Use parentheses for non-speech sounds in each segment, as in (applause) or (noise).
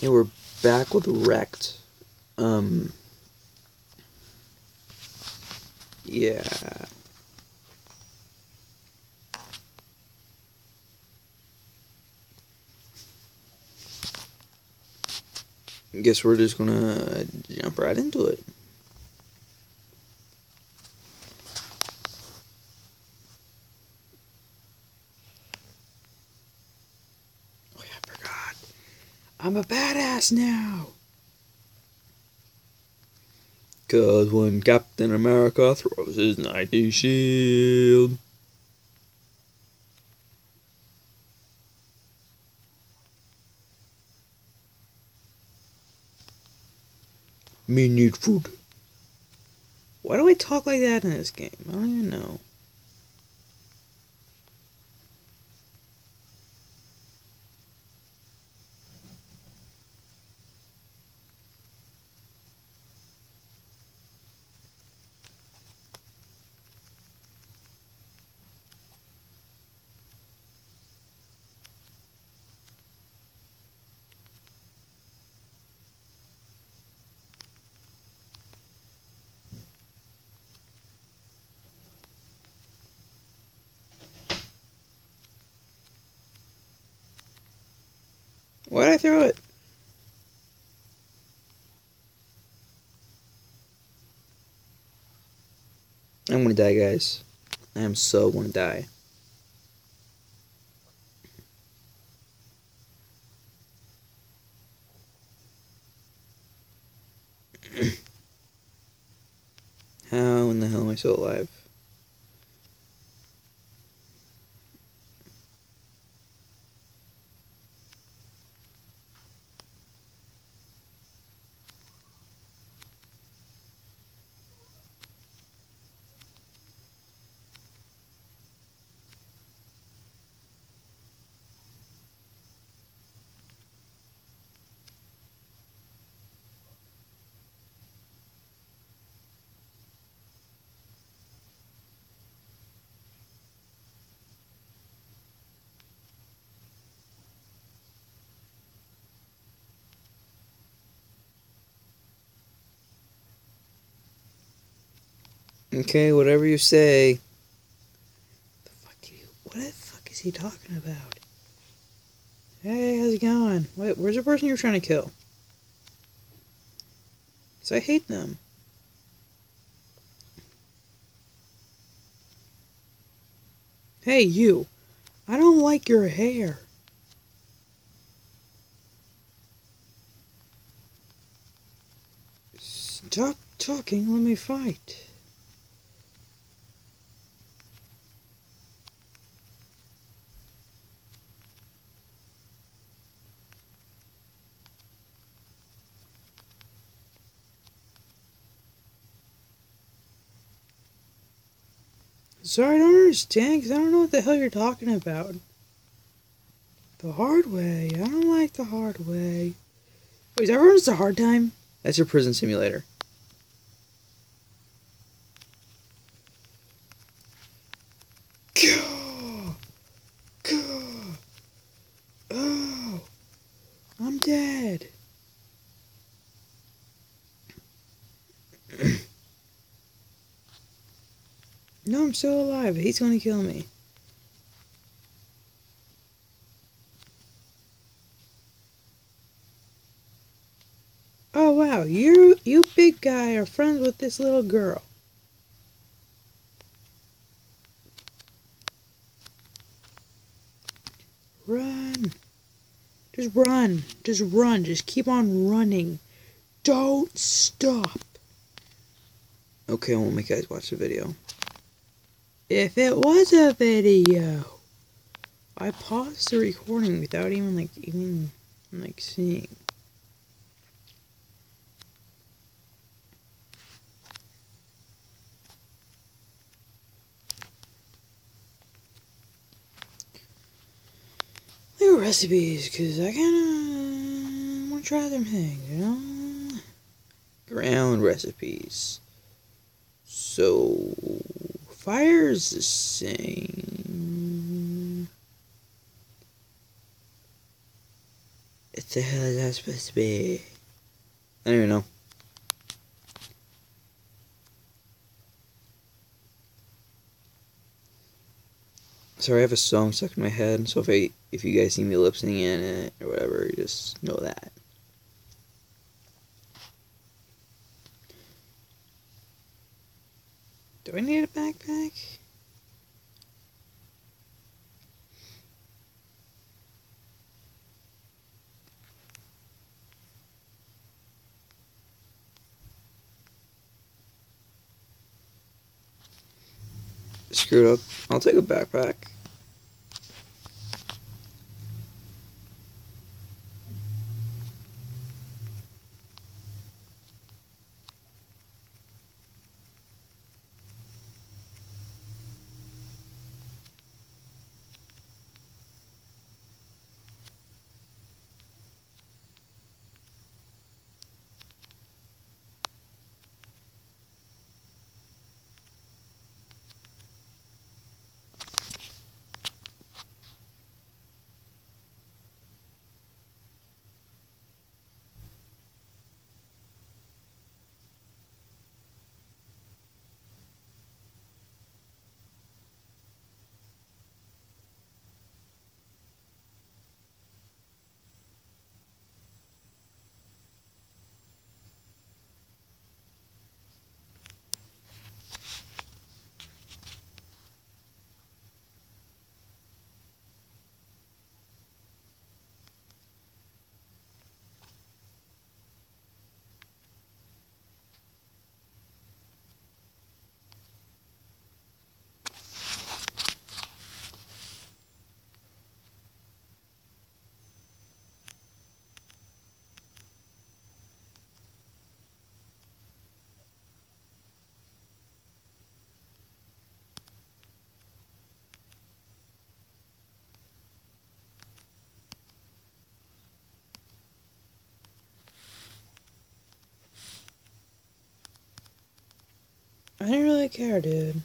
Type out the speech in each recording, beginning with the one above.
Yeah, we're back with Wrecked. Um. Yeah. Guess we're just gonna jump right into it. Oh yeah, I forgot. I'm a badass now. Cause when Captain America throws his mighty shield. Me need food. Why do I talk like that in this game? I don't even know. Why did I throw it? I'm gonna die, guys. I am so gonna die. (clears throat) How in the hell am I still alive? Okay, whatever you say. The fuck you? What the fuck is he talking about? Hey, how's it going? Wait, where's the person you're trying to kill? Cause I hate them. Hey, you! I don't like your hair. Stop talking. Let me fight. Sorry, I don't understand because I don't know what the hell you're talking about. The hard way. I don't like the hard way. Wait, is everyone's a hard time? That's your prison simulator. Gah! Gah! Oh, I'm dead. No, I'm still alive. He's gonna kill me. Oh wow, you you big guy are friends with this little girl. Run. Just run. Just run. Just keep on running. Don't stop. Okay, I won't make you guys watch the video. If it was a video, I paused the recording without even like even like seeing. Were recipes because I kind of want to try them things, you know. Ground recipes. So fire's the same. What the hell is that supposed to be? I don't even know. Sorry, I have a song stuck in my head, so if I if you guys see me lip syncing in it or whatever, just know that. Do I need a backpack? Screwed up. I'll take a backpack. I didn't really care, dude.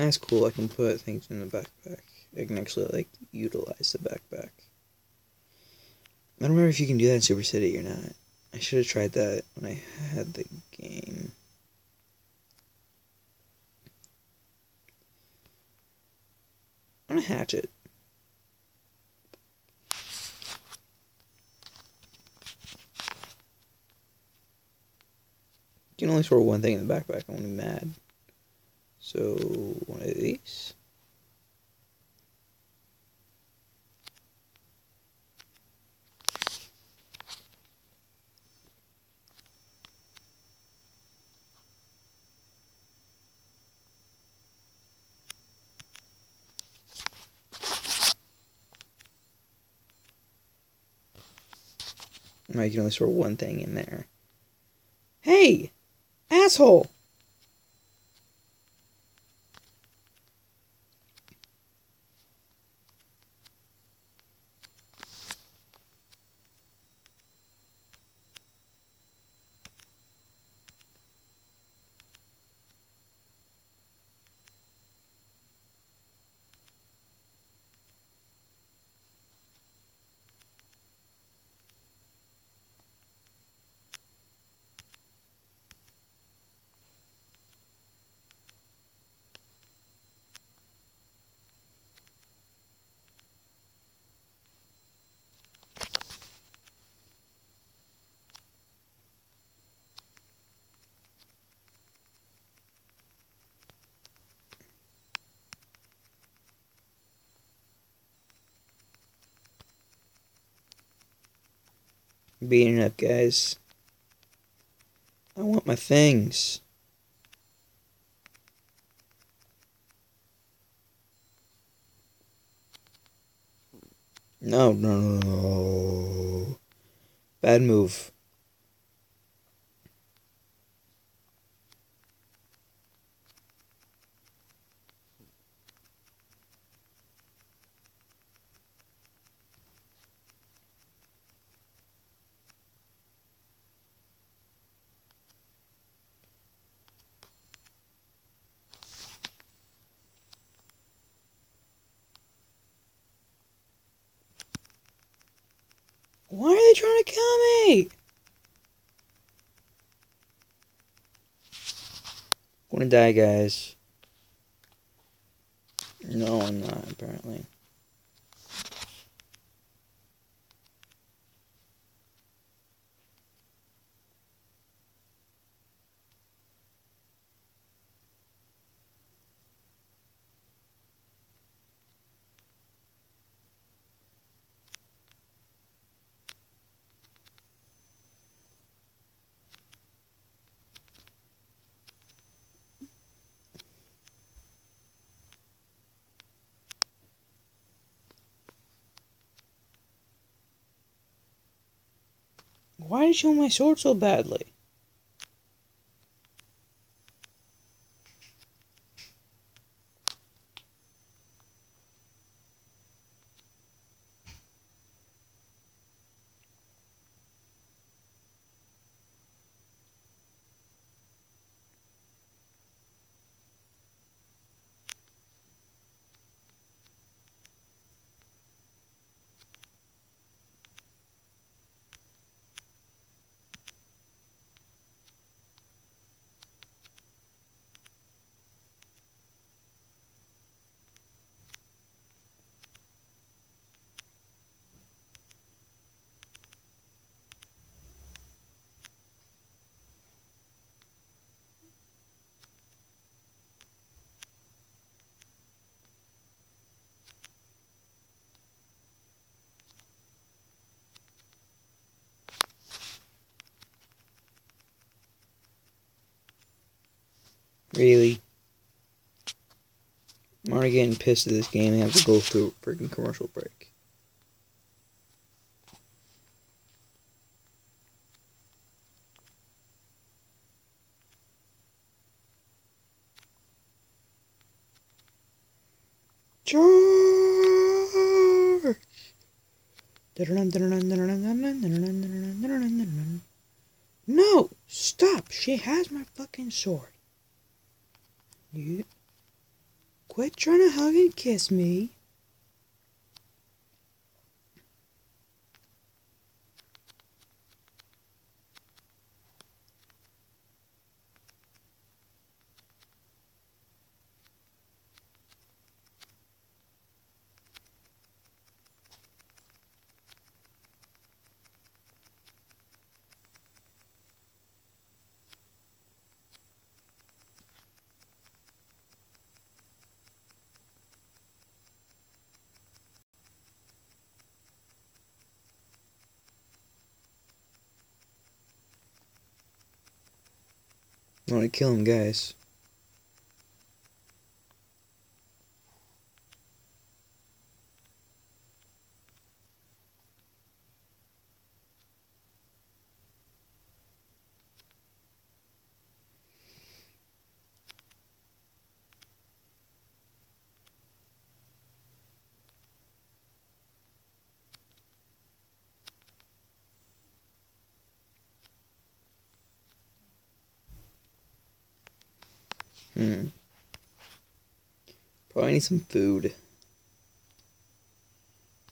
That's cool. I can put things in the backpack. I can actually like utilize the backpack. I don't remember if you can do that in Super City or not. I should have tried that when I had the game. I'm gonna hatch it. You can only store one thing in the backpack. I'm gonna be mad. So one of these. Now you can only store one thing in there. Hey! Asshole! Beating up, guys. I want my things. No, no, no, no. Bad move. Why are they trying to kill me? I'm gonna die, guys. No, I'm not, apparently. Why did you want my sword so badly? Really? I'm already getting pissed at this game and have to go through a freaking commercial break. No! Stop! She has my fucking sword. You quit trying to hug and kiss me. I want to kill him, guys. Hmm. Probably need some food.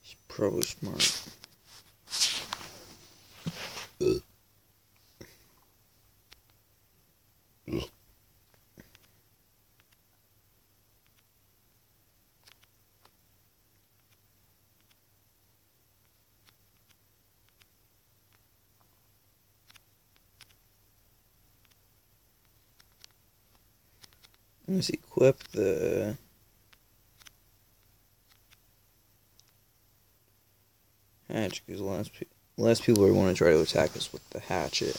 She's probably smart. Let's equip the hatch because less pe- less people are going to try to attack us with the hatchet.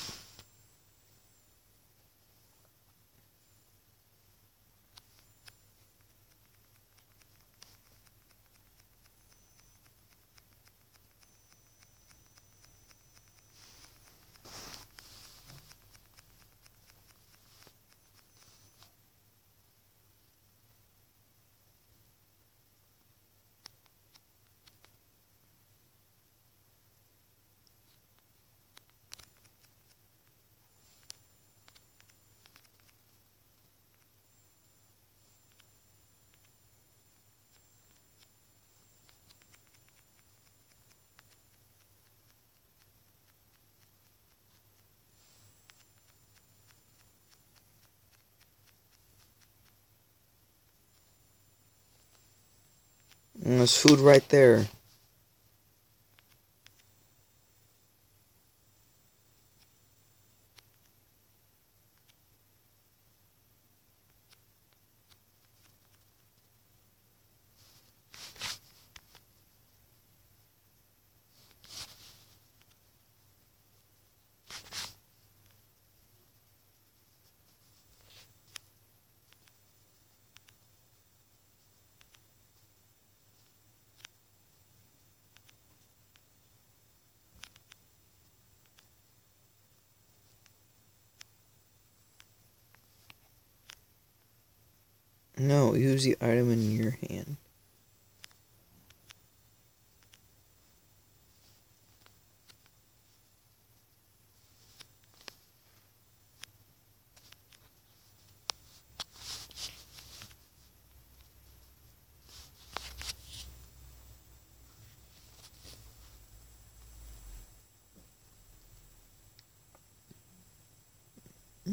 And there's food right there. No, use the item in your hand.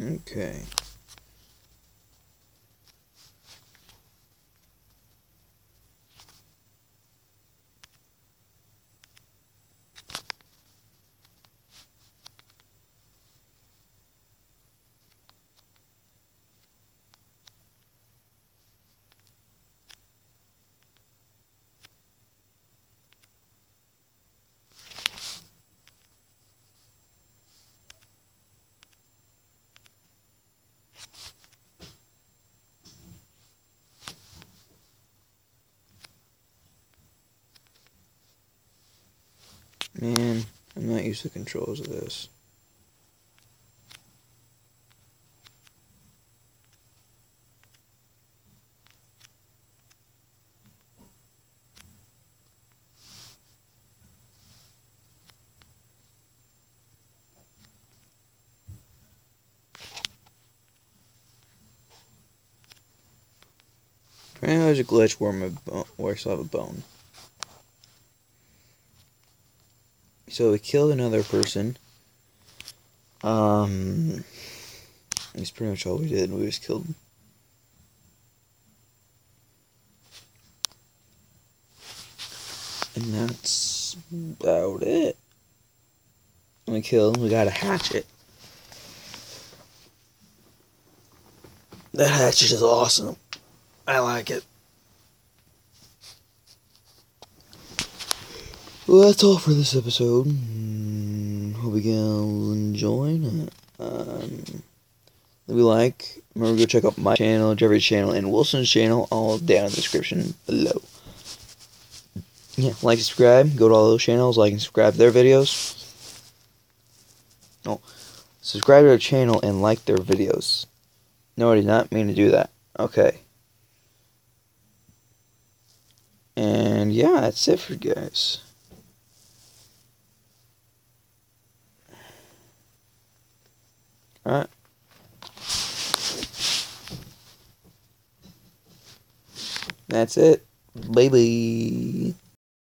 Okay. Man, I'm not used to the controls of this. Apparently there's a glitch where, my bone, where I still have a bone. So we killed another person. Um, that's pretty much all we did. We just killed. And that's about it. We killed. We got a hatchet. That hatchet is awesome. I like it. Well, that's all for this episode. Mm, hope you guys enjoyed. Um, if you like, remember to go check out my channel, Jeffery's channel, and Wilson's channel, all down in the description below. Yeah, like, subscribe, go to all those channels, like and subscribe to their videos. No, subscribe to their channel and like their videos. No, I did not mean to do that. Okay. And yeah, that's it for you guys. Alright. That's it. Bye bye.